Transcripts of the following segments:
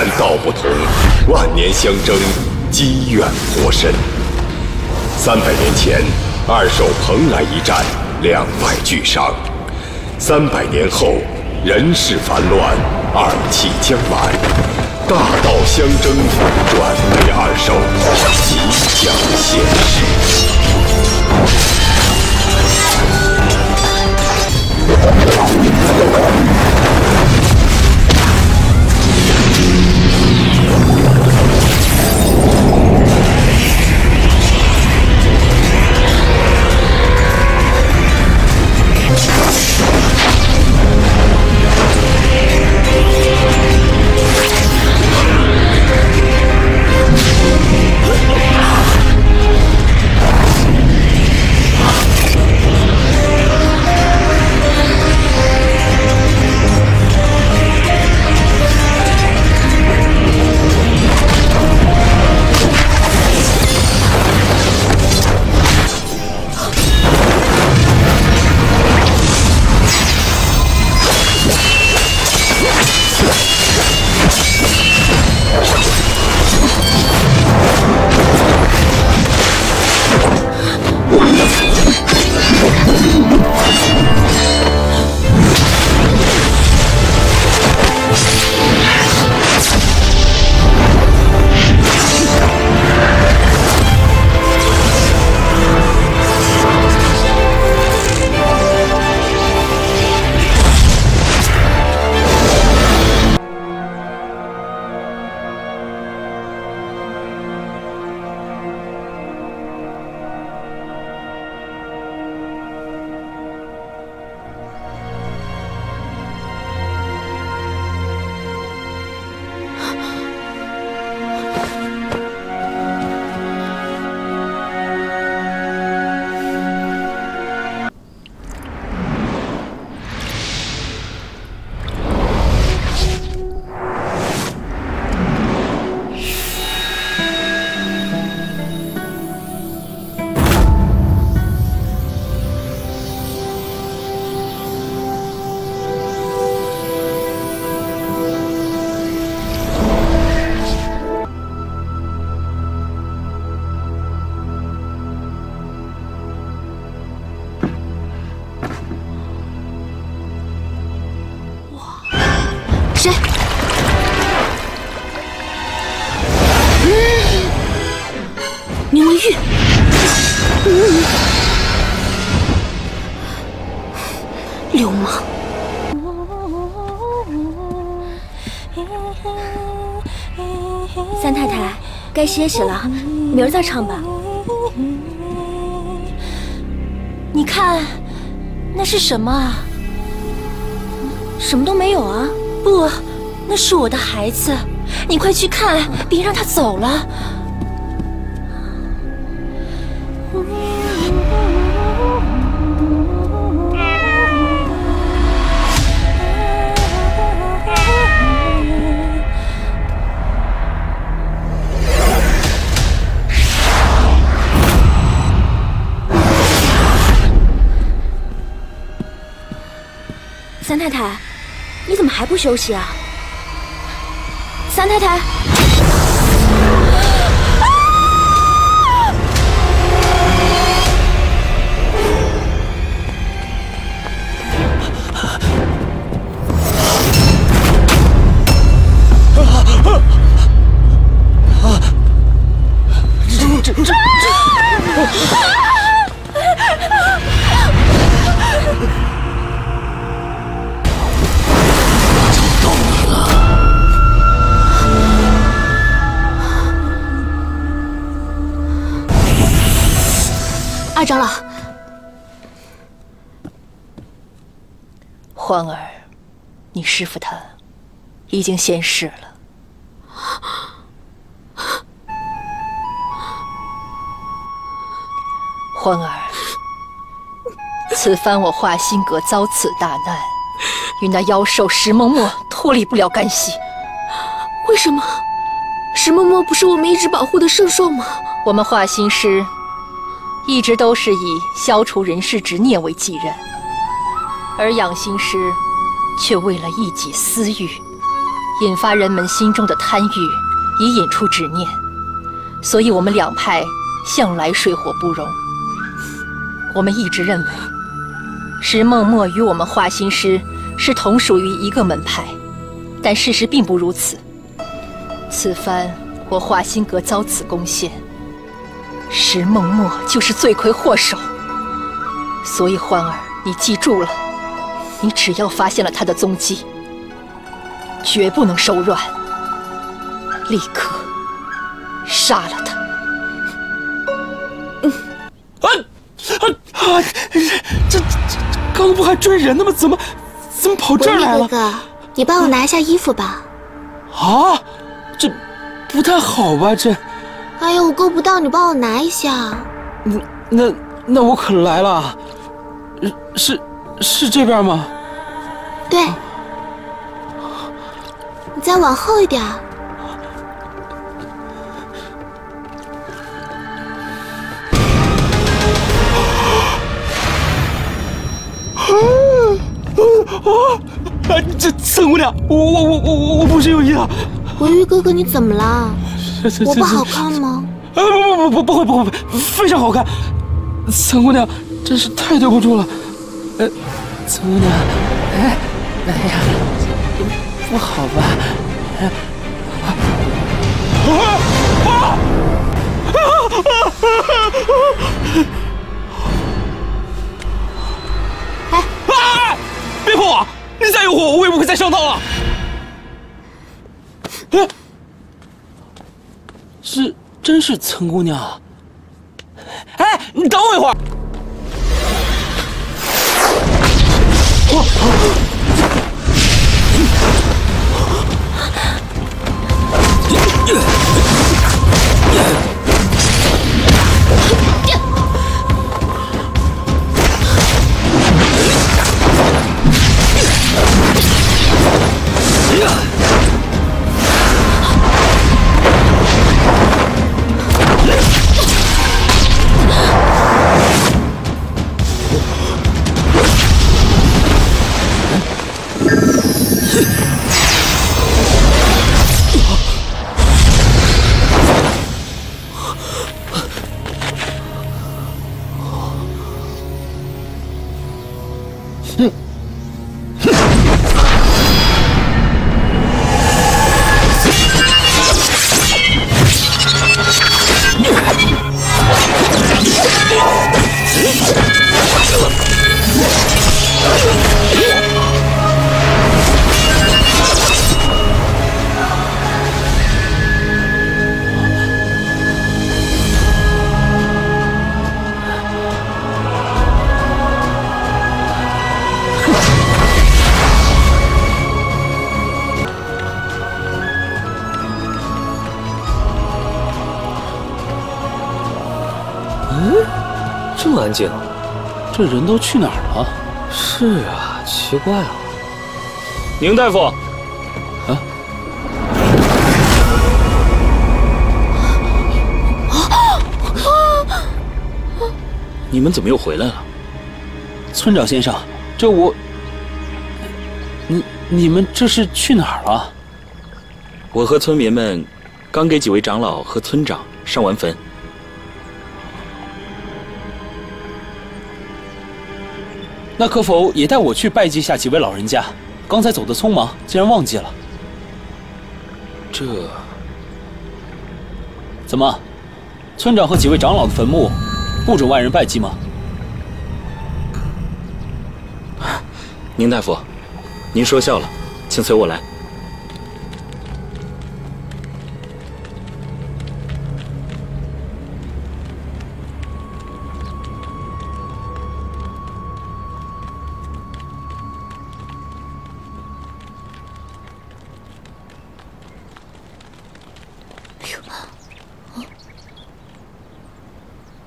然道不同，万年相争，积怨颇深。三百年前，二手蓬莱一战，两败俱伤。三百年后，人事烦乱，二气将满，大道相争，转为二手，即将现世。三太太该歇息了，明儿再唱吧。你看，那是什么啊？什么都没有啊！不，那是我的孩子，你快去看，别让他走了。三太太，你怎么还不休息啊？三太太。二长老，欢儿，你师父他已经仙逝了。欢儿，此番我画心阁遭此大难，与那妖兽石嬷嬷脱离不了干系。为什么？石嬷嬷不是我们一直保护的圣兽吗？我们画心师。一直都是以消除人世执念为己任，而养心师却为了一己私欲，引发人们心中的贪欲，以引出执念，所以我们两派向来水火不容。我们一直认为，石梦墨与我们画心师是同属于一个门派，但事实并不如此。此番我画心阁遭此攻陷，石梦墨就是罪魁祸首。所以欢儿，你记住了，你只要发现了他的踪迹，绝不能手软，立刻杀了他。啊！这这刚不还追人呢吗？怎么怎么跑这儿来了？哥哥，你帮我拿一下衣服吧。啊，这不太好吧？这……哎呀，我够不到，你帮我拿一下。那那那我可来了。是是这边吗？对。你再往后一点。啊！这岑姑娘，我我我我我我不是有意的。文玉哥哥，你怎么了？我不好看吗？不不不会不会，非常好看。岑姑娘，真是太对不住了。呃，岑姑娘，哎哎呀，不好吧？啊啊啊啊啊！哎！别碰我！你再诱惑我，我也不会再上当了。哎，是，真是岑姑娘。哎，你等我一会儿。安静，这人都去哪儿了？是啊，奇怪啊。宁大夫，啊，你们怎么又回来了？村长先生，这我……你你们这是去哪儿了？我和村民们刚给几位长老和村长上完坟。那可否也带我去拜祭下几位老人家？刚才走的匆忙，竟然忘记了。这怎么？村长和几位长老的坟墓不准外人拜祭吗？宁大夫，您说笑了，请随我来。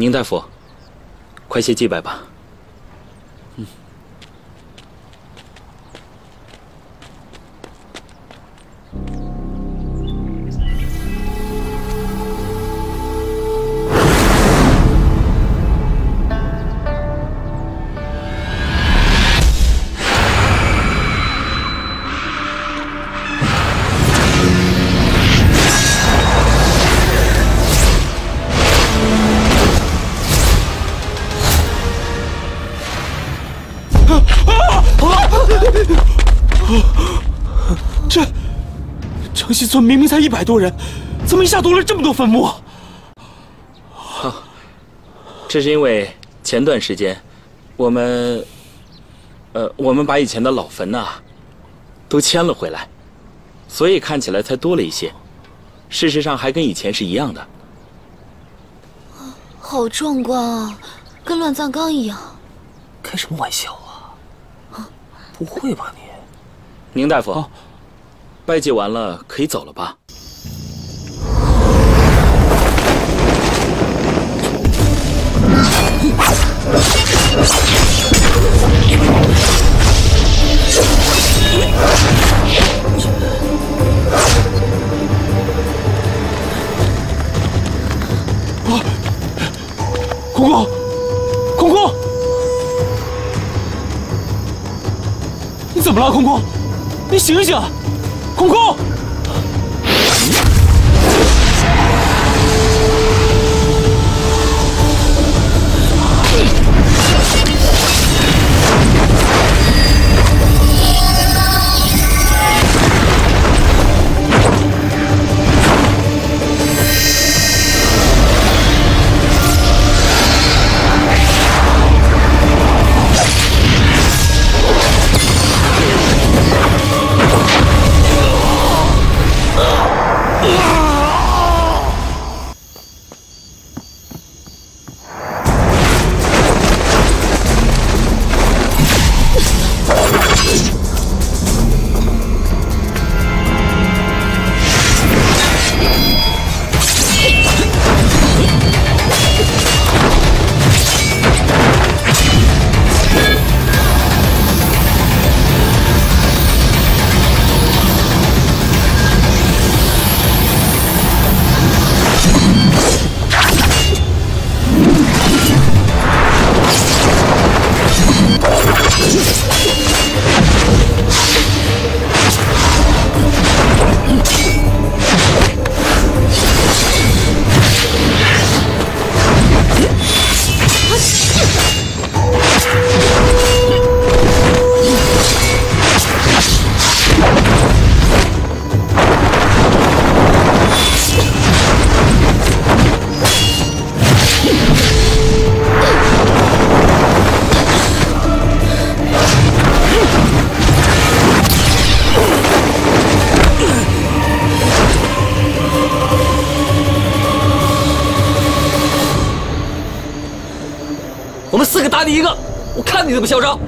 宁大夫，快些祭拜吧。城西村明明才一百多人，怎么一下多了这么多坟墓？啊这是因为前段时间，我们，呃，我们把以前的老坟呐，都迁了回来，所以看起来才多了一些。事实上，还跟以前是一样的。好壮观啊，跟乱葬岗一样。开什么玩笑啊？不会吧你？宁大夫，拜祭完了，可以走了吧？啊！空空，空空，你怎么了，空空？你醒醒，空空！打你一个，我看你怎么嚣张！